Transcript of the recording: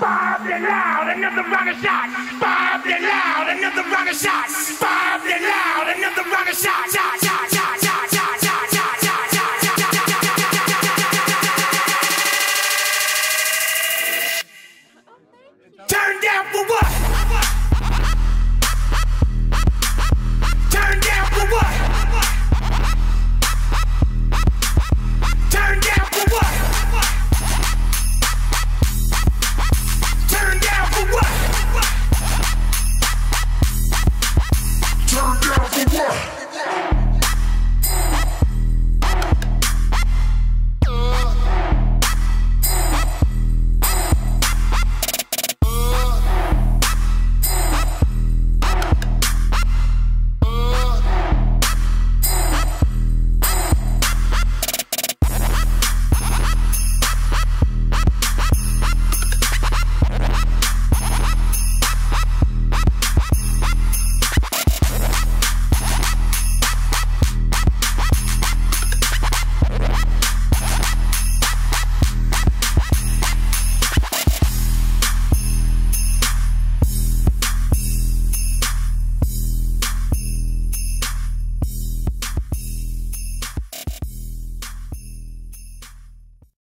Bob it loud, another round of shots. Bob it loud, another round of shots. Bob it loud, another round of shots. Shot, shot.